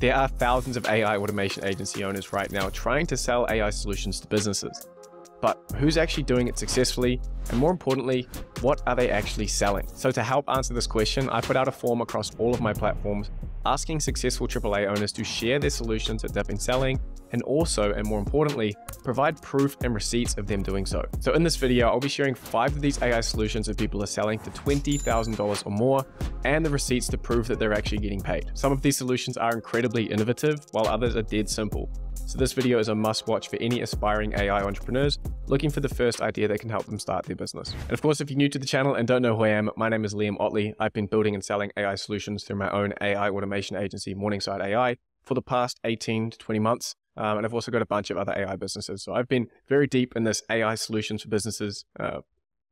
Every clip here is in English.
There are thousands of AI automation agency owners right now trying to sell AI solutions to businesses. But who's actually doing it successfully? And more importantly, what are they actually selling? So to help answer this question, I put out a form across all of my platforms asking successful AAA owners to share their solutions that they've been selling and also, and more importantly, provide proof and receipts of them doing so. So in this video, I'll be sharing five of these AI solutions that people are selling for $20,000 or more and the receipts to prove that they're actually getting paid. Some of these solutions are incredibly innovative, while others are dead simple. So this video is a must watch for any aspiring AI entrepreneurs looking for the first idea that can help them start their business. And of course, if you're new to the channel and don't know who I am, my name is Liam Ottley. I've been building and selling AI solutions through my own AI automation agency, Morningside AI, for the past 18 to 20 months. Um, and I've also got a bunch of other AI businesses. So I've been very deep in this AI solutions for businesses uh,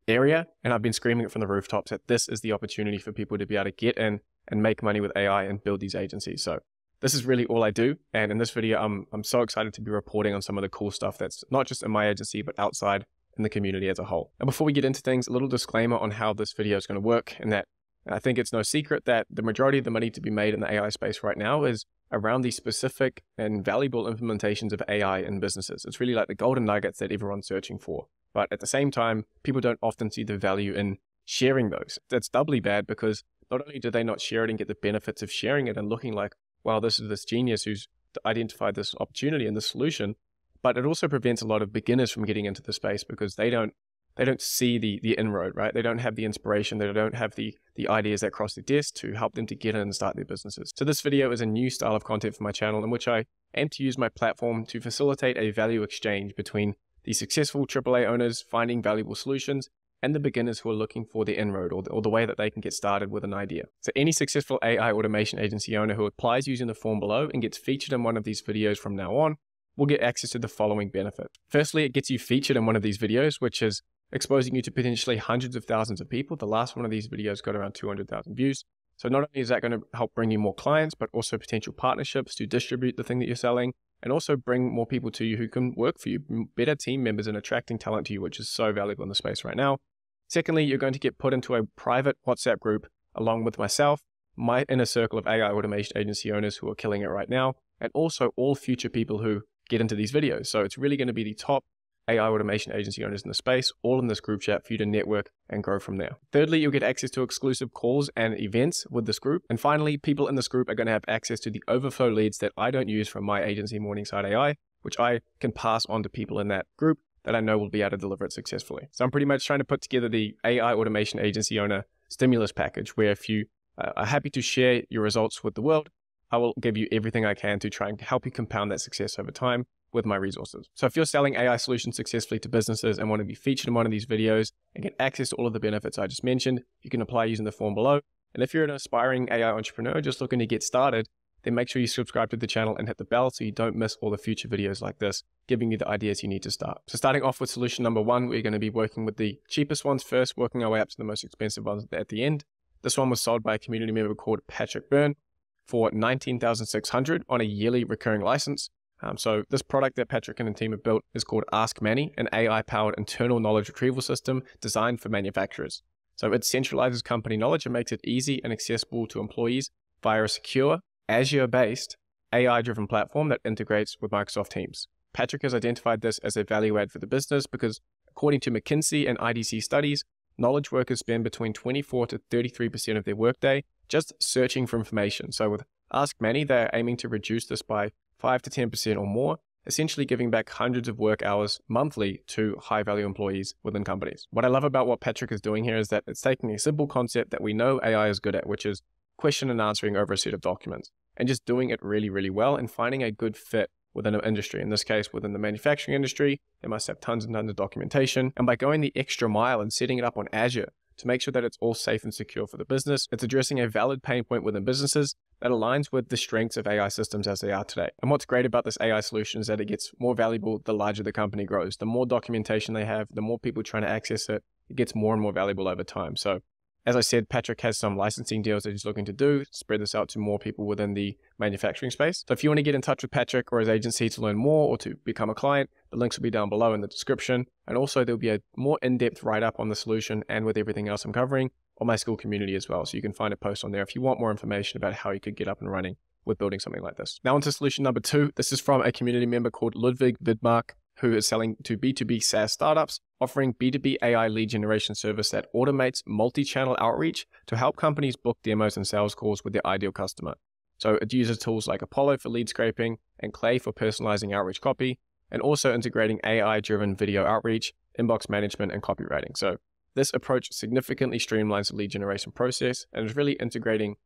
area, and I've been screaming it from the rooftops that this is the opportunity for people to be able to get in and make money with AI and build these agencies. So this is really all I do. And in this video, I'm, I'm so excited to be reporting on some of the cool stuff that's not just in my agency, but outside in the community as a whole. And before we get into things, a little disclaimer on how this video is going to work and that I think it's no secret that the majority of the money to be made in the AI space right now is around these specific and valuable implementations of AI in businesses. It's really like the golden nuggets that everyone's searching for. But at the same time, people don't often see the value in sharing those. That's doubly bad because not only do they not share it and get the benefits of sharing it and looking like, wow, this is this genius who's identified this opportunity and this solution, but it also prevents a lot of beginners from getting into the space because they don't they don't see the the inroad, right? They don't have the inspiration, they don't have the the ideas that cross their desk to help them to get in and start their businesses. So this video is a new style of content for my channel in which I aim to use my platform to facilitate a value exchange between the successful AAA owners finding valuable solutions and the beginners who are looking for the inroad or the, or the way that they can get started with an idea. So any successful AI automation agency owner who applies using the form below and gets featured in one of these videos from now on will get access to the following benefit. Firstly, it gets you featured in one of these videos, which is exposing you to potentially hundreds of thousands of people. The last one of these videos got around 200,000 views. So not only is that going to help bring you more clients, but also potential partnerships to distribute the thing that you're selling and also bring more people to you who can work for you, better team members and attracting talent to you, which is so valuable in the space right now. Secondly, you're going to get put into a private WhatsApp group along with myself, my inner circle of AI automation agency owners who are killing it right now, and also all future people who get into these videos. So it's really going to be the top AI automation agency owners in the space, all in this group chat for you to network and grow from there. Thirdly, you'll get access to exclusive calls and events with this group. And finally, people in this group are going to have access to the overflow leads that I don't use from my agency, Morningside AI, which I can pass on to people in that group that I know will be able to deliver it successfully. So I'm pretty much trying to put together the AI automation agency owner stimulus package where if you uh, are happy to share your results with the world, I will give you everything I can to try and help you compound that success over time with my resources. So if you're selling AI solutions successfully to businesses and want to be featured in one of these videos and get access to all of the benefits I just mentioned, you can apply using the form below. And if you're an aspiring AI entrepreneur just looking to get started, then make sure you subscribe to the channel and hit the bell so you don't miss all the future videos like this, giving you the ideas you need to start. So starting off with solution number one, we're going to be working with the cheapest ones first, working our way up to the most expensive ones at the end. This one was sold by a community member called Patrick Byrne for 19600 on a yearly recurring license. Um, so this product that Patrick and the team have built is called Ask Manny, an AI-powered internal knowledge retrieval system designed for manufacturers. So it centralizes company knowledge and makes it easy and accessible to employees via a secure, Azure-based, AI-driven platform that integrates with Microsoft Teams. Patrick has identified this as a value add for the business because according to McKinsey and IDC studies, knowledge workers spend between 24 to 33% of their workday just searching for information. So with Ask Manny, they're aiming to reduce this by 5 to 10% or more, essentially giving back hundreds of work hours monthly to high value employees within companies. What I love about what Patrick is doing here is that it's taking a simple concept that we know AI is good at, which is question and answering over a set of documents, and just doing it really, really well and finding a good fit within an industry. In this case, within the manufacturing industry, they must have tons and tons of documentation. And by going the extra mile and setting it up on Azure to make sure that it's all safe and secure for the business, it's addressing a valid pain point within businesses that aligns with the strengths of AI systems as they are today. And what's great about this AI solution is that it gets more valuable the larger the company grows. The more documentation they have, the more people trying to access it, it gets more and more valuable over time. So as I said, Patrick has some licensing deals that he's looking to do, spread this out to more people within the manufacturing space. So if you want to get in touch with Patrick or his agency to learn more or to become a client, the links will be down below in the description. And also there'll be a more in-depth write-up on the solution and with everything else I'm covering on my Skool community as well. So you can find a post on there if you want more information about how you could get up and running with building something like this. Now, onto solution number two. This is from a community member called Ludvig Widmark, who is selling to B2B SaaS startups, offering B2B AI lead generation service that automates multi channel outreach to help companies book demos and sales calls with their ideal customer. So it uses tools like Apollo for lead scraping and Clay for personalizing outreach copy, and also integrating AI driven video outreach, inbox management, and copywriting. So this approach significantly streamlines the lead generation process and is really integrating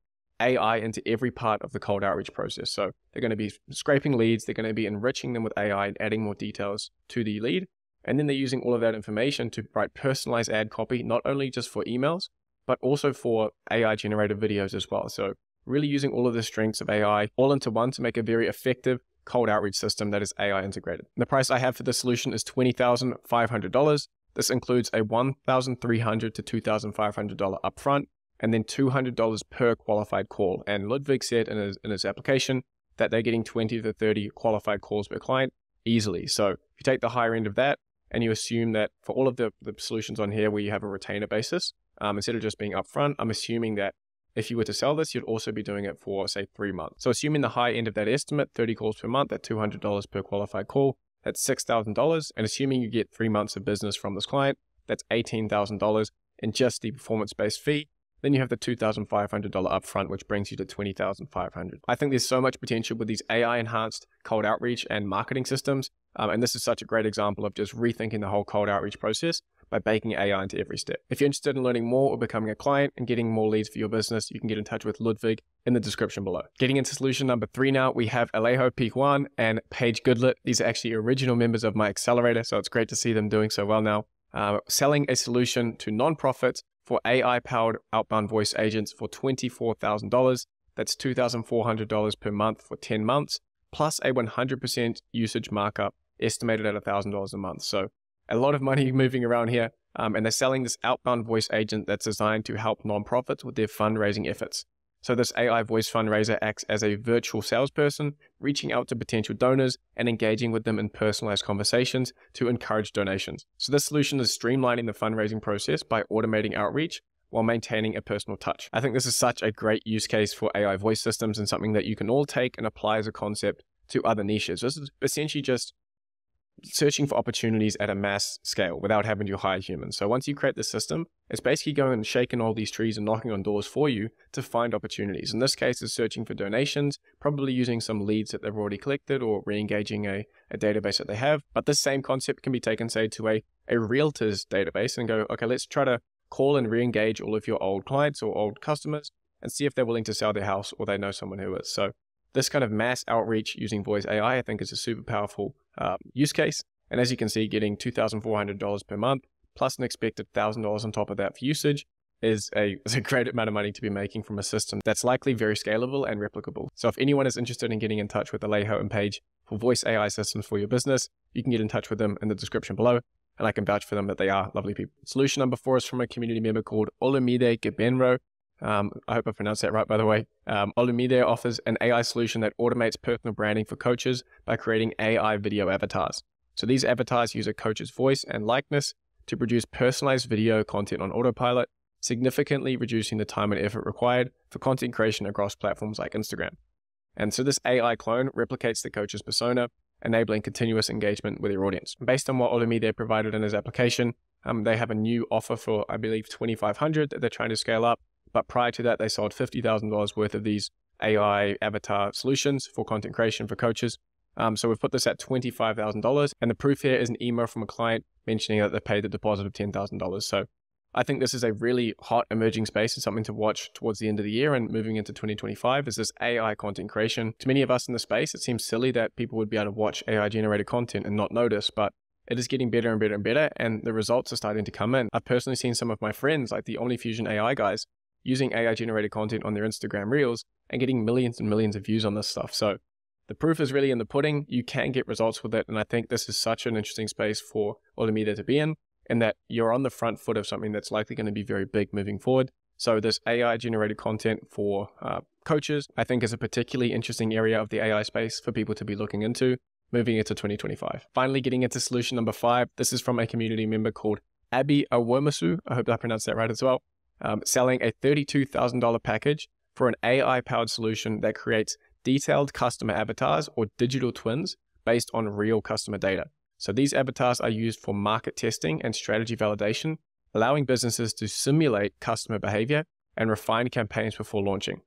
AI into every part of the cold outreach process. So they're going to be scraping leads, they're going to be enriching them with AI and adding more details to the lead. And then they're using all of that information to write personalized ad copy, not only just for emails, but also for AI generated videos as well. So really using all of the strengths of AI all into one to make a very effective cold outreach system that is AI integrated. The price I have for this solution is $20,500. This includes a 1,300 to $2,500 upfront and then $200 per qualified call. And Ludvig said in his, in his application that they're getting 20 to 30 qualified calls per client easily. So if you take the higher end of that and you assume that for all of the, the solutions on here where you have a retainer basis, um, instead of just being upfront, I'm assuming that if you were to sell this, you'd also be doing it for, say, three months. So, assuming the high end of that estimate, 30 calls per month at $200 per qualified call, that's $6,000. And assuming you get three months of business from this client, that's $18,000 in just the performance based fee. Then you have the $2,500 upfront, which brings you to 20,500. I think there's so much potential with these AI enhanced cold outreach and marketing systems. Um, and this is such a great example of just rethinking the whole cold outreach process by baking AI into every step. If you're interested in learning more or becoming a client and getting more leads for your business, you can get in touch with Ludvig in the description below. Getting into solution number three now, we have Alejo Pijuan and Paige Goodlett. These are actually original members of my accelerator, so it's great to see them doing so well now. Uh, selling a solution to nonprofits for AI powered outbound voice agents for $24,000. That's $2,400 per month for 10 months, plus a 100% usage markup estimated at $1,000 a month. So a lot of money moving around here. Um, and they're selling this outbound voice agent that's designed to help nonprofits with their fundraising efforts. So this AI voice fundraiser acts as a virtual salesperson, reaching out to potential donors and engaging with them in personalized conversations to encourage donations. So this solution is streamlining the fundraising process by automating outreach while maintaining a personal touch. I think this is such a great use case for AI voice systems and something that you can all take and apply as a concept to other niches. This is essentially just searching for opportunities at a mass scale without having to hire humans. So once you create the system, it's basically going and shaking all these trees and knocking on doors for you to find opportunities. In this case, is searching for donations, probably using some leads that they've already collected or re-engaging a, a database that they have. But this same concept can be taken, say, to a, a realtor's database and go, okay, let's try to call and re-engage all of your old clients or old customers and see if they're willing to sell their house or they know someone who is. So this kind of mass outreach using voice AI, I think, is a super powerful um, use case. And as you can see, getting $2,400 per month plus an expected $1,000 on top of that for usage is a, is a great amount of money to be making from a system that's likely very scalable and replicable. So if anyone is interested in getting in touch with Alejo and Paige for voice AI systems for your business, you can get in touch with them in the description below. And I can vouch for them that they are lovely people. Solution number four is from a community member called Olumide Gbenro. Um, I hope I pronounced that right, by the way. Um, Olumide offers an AI solution that automates personal branding for coaches by creating AI video avatars. So these avatars use a coach's voice and likeness to produce personalized video content on autopilot, significantly reducing the time and effort required for content creation across platforms like Instagram. And so this AI clone replicates the coach's persona, enabling continuous engagement with your audience. Based on what Olumide provided in his application, um, they have a new offer for, I believe, 2500 that they're trying to scale up but prior to that, they sold $50,000 worth of these AI avatar solutions for content creation for coaches. Um, so we've put this at $25,000. And the proof here is an email from a client mentioning that they paid the deposit of $10,000. So I think this is a really hot emerging space and something to watch towards the end of the year and moving into 2025 is this AI content creation. To many of us in the space, it seems silly that people would be able to watch AI generated content and not notice, but it is getting better and better and better, and the results are starting to come in. I've personally seen some of my friends, like the OmniFusion AI guys, using AI generated content on their Instagram Reels and getting millions and millions of views on this stuff. So the proof is really in the pudding. You can get results with it. And I think this is such an interesting space for Olumide to be in, in that you're on the front foot of something that's likely going to be very big moving forward. So this AI generated content for uh, coaches, I think is a particularly interesting area of the AI space for people to be looking into moving into 2025. Finally, getting into solution number five. This is from a community member called Abi Awomosu. I hope I pronounced that right as well um, selling a $32,000 package for an AI powered solution that creates detailed customer avatars or digital twins based on real customer data. So these avatars are used for market testing and strategy validation, allowing businesses to simulate customer behavior and refine campaigns before launching.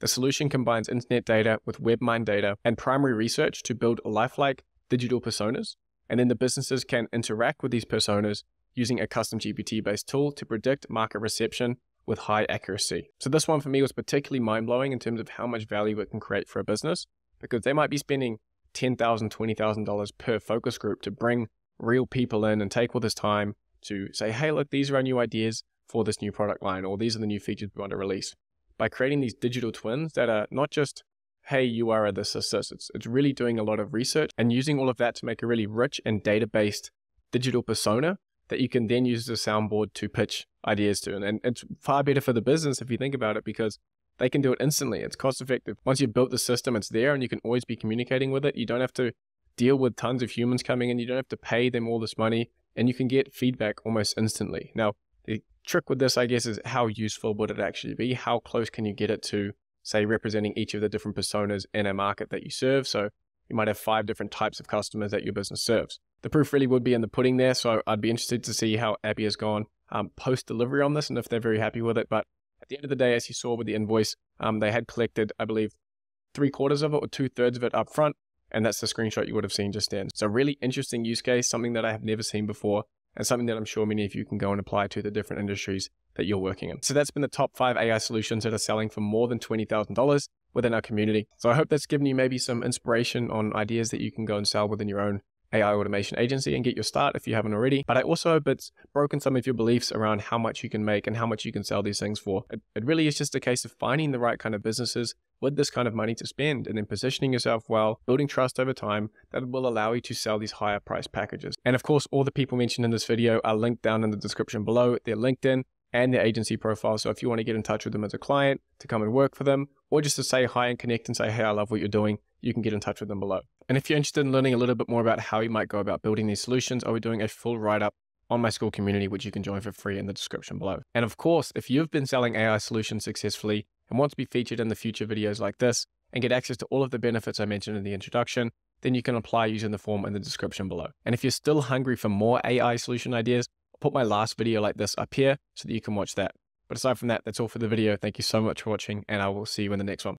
The solution combines internet data with WebMind data and primary research to build lifelike digital personas, and then the businesses can interact with these personas using a custom GPT based tool to predict market reception with high accuracy. So this one for me was particularly mind blowing in terms of how much value it can create for a business because they might be spending $10,000, $20,000 per focus group to bring real people in and take all this time to say, hey, look, these are our new ideas for this new product line, or these are the new features we want to release. By creating these digital twins that are not just, hey, you are this, this, this, it's, it's really doing a lot of research and using all of that to make a really rich and data based digital persona that you can then use a soundboard to pitch ideas to. And, and it's far better for the business if you think about it because they can do it instantly. It's cost effective. Once you've built the system, it's there and you can always be communicating with it. You don't have to deal with tons of humans coming in. You don't have to pay them all this money and you can get feedback almost instantly. Now, the trick with this, I guess, is how useful would it actually be? How close can you get it to, say, representing each of the different personas in a market that you serve? So you might have five different types of customers that your business serves. The proof really would be in the pudding there. So I'd be interested to see how Abi has gone um, post delivery on this and if they're very happy with it. But at the end of the day, as you saw with the invoice, um, they had collected, I believe, three quarters of it or two thirds of it up front. And that's the screenshot you would have seen just then. So, really interesting use case, something that I have never seen before, and something that I'm sure many of you can go and apply to the different industries that you're working in. So, that's been the top five AI solutions that are selling for more than $20,000 within our community. So, I hope that's given you maybe some inspiration on ideas that you can go and sell within your own AI automation agency and get your start if you haven't already. But I also hope it's broken some of your beliefs around how much you can make and how much you can sell these things for. It, it really is just a case of finding the right kind of businesses with this kind of money to spend and then positioning yourself well, building trust over time that will allow you to sell these higher price packages. And of course, all the people mentioned in this video are linked down in the description below. Their LinkedIn and their agency profile. So if you want to get in touch with them as a client to come and work for them, or just to say hi and connect and say, hey, I love what you're doing, you can get in touch with them below. And if you're interested in learning a little bit more about how you might go about building these solutions, I'll be doing a full write up on my Skool community, which you can join for free in the description below. And of course, if you've been selling AI solutions successfully and want to be featured in the future videos like this and get access to all of the benefits I mentioned in the introduction, then you can apply using the form in the description below. And if you're still hungry for more AI solution ideas, put my last video like this up here so that you can watch that. But aside from that, that's all for the video. Thank you so much for watching, and I will see you in the next one.